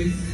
please.